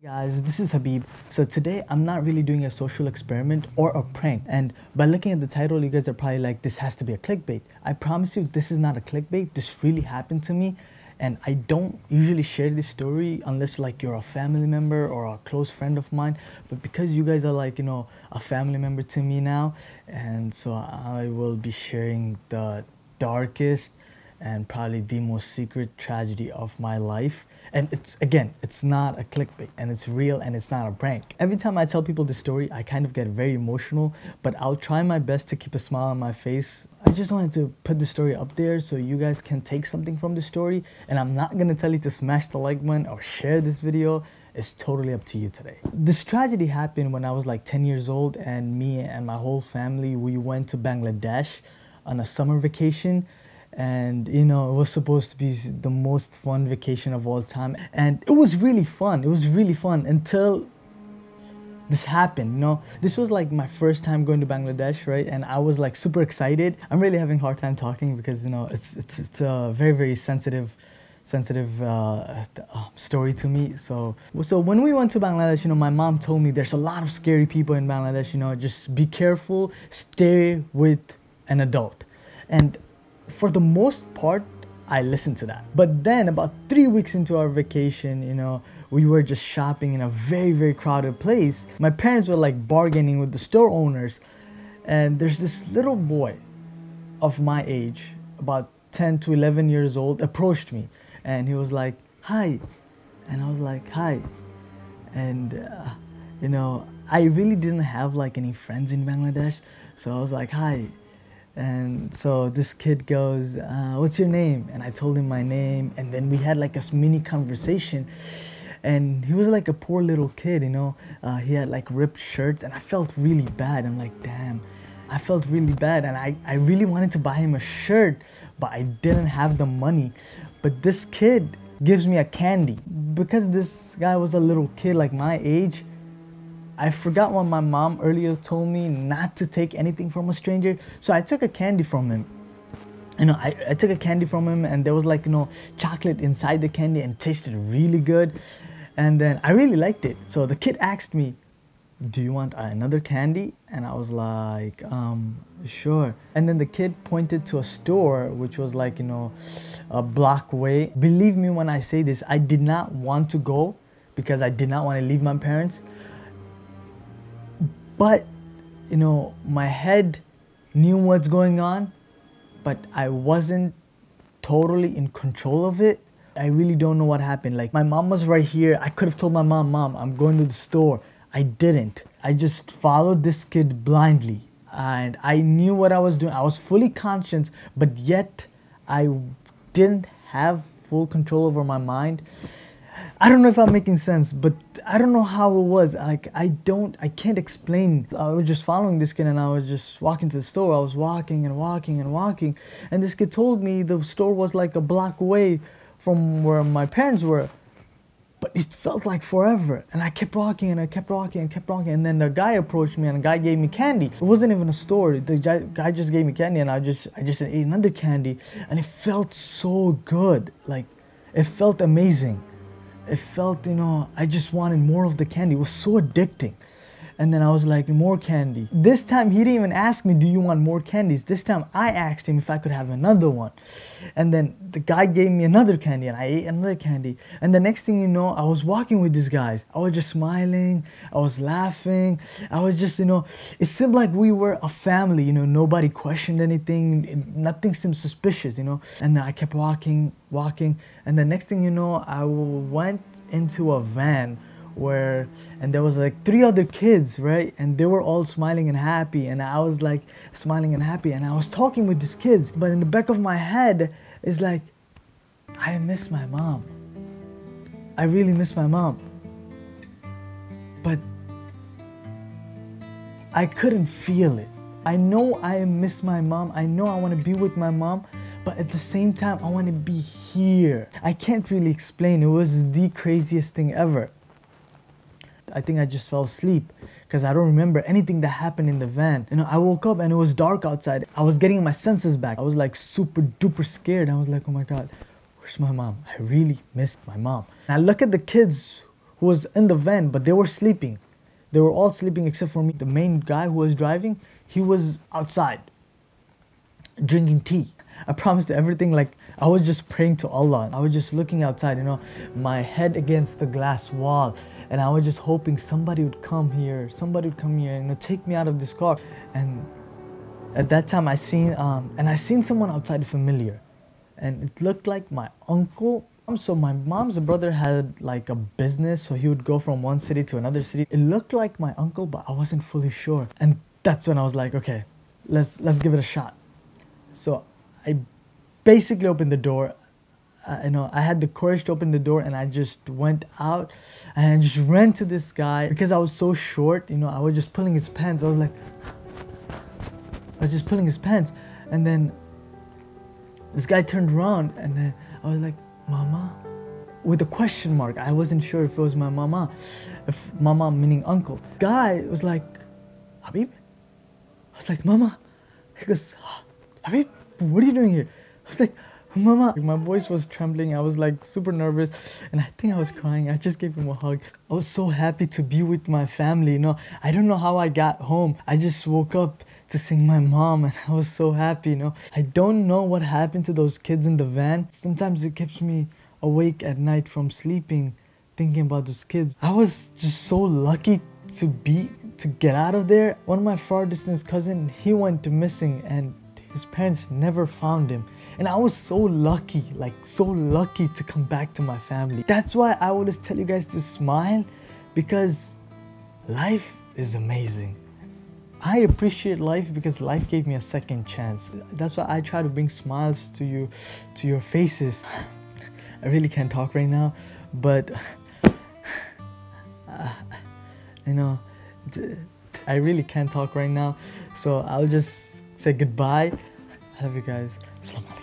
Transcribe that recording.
Guys, this is Habib. So today I'm not really doing a social experiment or a prank. And by looking at the title, you guys are probably like, this has to be a clickbait. I promise you, this is not a clickbait. This really happened to me. And I don't usually share this story unless like you're a family member or a close friend of mine. But because you guys are like, you know, a family member to me now, and so I will be sharing the darkest and probably the most secret tragedy of my life. And it's again, it's not a clickbait and it's real and it's not a prank. Every time I tell people this story, I kind of get very emotional, but I'll try my best to keep a smile on my face. I just wanted to put the story up there so you guys can take something from the story. And I'm not gonna tell you to smash the like button or share this video. It's totally up to you today. This tragedy happened when I was like 10 years old and me and my whole family, we went to Bangladesh on a summer vacation and you know it was supposed to be the most fun vacation of all time. And it was really fun. It was really fun until this happened you know? This was like my first time going to bangladesh right? And i was like super excited. I'm really having a hard time talking because you know it's it's, it's a very very sensitive sensitive uh, uh, story to me. So so when we went to bangladesh you know my mom told me there's a lot of scary people in bangladesh you know? Just be careful. Stay with an adult. And for the most part, I listened to that. But then, about three weeks into our vacation, you know, we were just shopping in a very, very crowded place. My parents were like bargaining with the store owners, and there's this little boy of my age, about 10 to 11 years old, approached me, and he was like, Hi. And I was like, Hi. And, uh, you know, I really didn't have like any friends in Bangladesh, so I was like, Hi and so this kid goes, uh, What's your name? And I told him my name. And then we had like a mini conversation. And he was like a poor little kid, you know. Uh, he had like ripped shirts. And I felt really bad. I'm like, Damn. I felt really bad. And I, I really wanted to buy him a shirt, but I didn't have the money. But this kid gives me a candy. Because this guy was a little kid like my age, I forgot what my mom earlier told me not to take anything from a stranger. So I took a candy from him. You know, I, I took a candy from him and there was like, you know, chocolate inside the candy and tasted really good. And then I really liked it. So the kid asked me, do you want another candy? And I was like, um, sure. And then the kid pointed to a store which was like, you know, a block away. Believe me when I say this, I did not want to go because I did not want to leave my parents. But, you know, my head knew what's going on, but I wasn't totally in control of it. I really don't know what happened. Like, my mom was right here. I could have told my mom, Mom, I'm going to the store. I didn't. I just followed this kid blindly. And I knew what I was doing. I was fully conscious, but yet I didn't have full control over my mind. I don't know if I'm making sense, but I don't know how it was. Like I don't, I can't explain. I was just following this kid, and I was just walking to the store. I was walking and walking and walking, and this kid told me the store was like a block away from where my parents were. But it felt like forever, and I kept walking and I kept walking and kept walking, and then the guy approached me and the guy gave me candy. It wasn't even a store. The guy just gave me candy, and I just, I just ate another candy, and it felt so good. Like, it felt amazing it felt, you know, I just wanted more of the candy. It was so addicting. And then I was like, more candy. This time he didn't even ask me, do you want more candies? This time I asked him if I could have another one. And then the guy gave me another candy and I ate another candy. And the next thing you know, I was walking with these guys. I was just smiling. I was laughing. I was just, you know, it seemed like we were a family, you know, nobody questioned anything. Nothing seemed suspicious, you know. And then I kept walking, walking. And the next thing you know, I went into a van where and there was like three other kids right? And they were all smiling and happy. And i was like smiling and happy. And i was talking with these kids. But in the back of my head is like i miss my mom. I really miss my mom. But i couldn't feel it. I know i miss my mom. I know i want to be with my mom. But at the same time i want to be here. I can't really explain. It was the craziest thing ever I think I just fell asleep because I don't remember anything that happened in the van. You know, I woke up and it was dark outside. I was getting my senses back. I was like super duper scared. I was like, oh my God, where's my mom? I really missed my mom. And I look at the kids who was in the van, but they were sleeping. They were all sleeping except for me. The main guy who was driving, he was outside drinking tea. I promised everything like I was just praying to Allah. I was just looking outside, you know, my head against the glass wall, and I was just hoping somebody would come here, somebody would come here and you know, take me out of this car. And at that time, I seen um, and I seen someone outside familiar, and it looked like my uncle. So my mom's brother had like a business, so he would go from one city to another city. It looked like my uncle, but I wasn't fully sure. And that's when I was like, okay, let's let's give it a shot. So I basically opened the door. Uh, you know, I had the courage to open the door and I just went out and I just ran to this guy because I was so short. You know, I was just pulling his pants. I was like, I was just pulling his pants, and then this guy turned around and then I was like, Mama, with a question mark. I wasn't sure if it was my mama, if mama meaning uncle. Guy was like, Habib. I was like, Mama. He goes, Habib, what are you doing here? I was like, Mama. My voice was trembling. I was like super nervous and I think I was crying. I just gave him a hug. I was so happy to be with my family. You know, I don't know how I got home. I just woke up to sing my mom and I was so happy. You know, I don't know what happened to those kids in the van. Sometimes it keeps me awake at night from sleeping thinking about those kids. I was just so lucky to be to get out of there. One of my far distance cousin, he went missing and his parents never found him. And I was so lucky, like so lucky to come back to my family. That's why I always tell you guys to smile because life is amazing. I appreciate life because life gave me a second chance. That's why I try to bring smiles to you, to your faces. I really can't talk right now, but uh, you know, I really can't talk right now. So I'll just say goodbye. I love you guys. Assalamu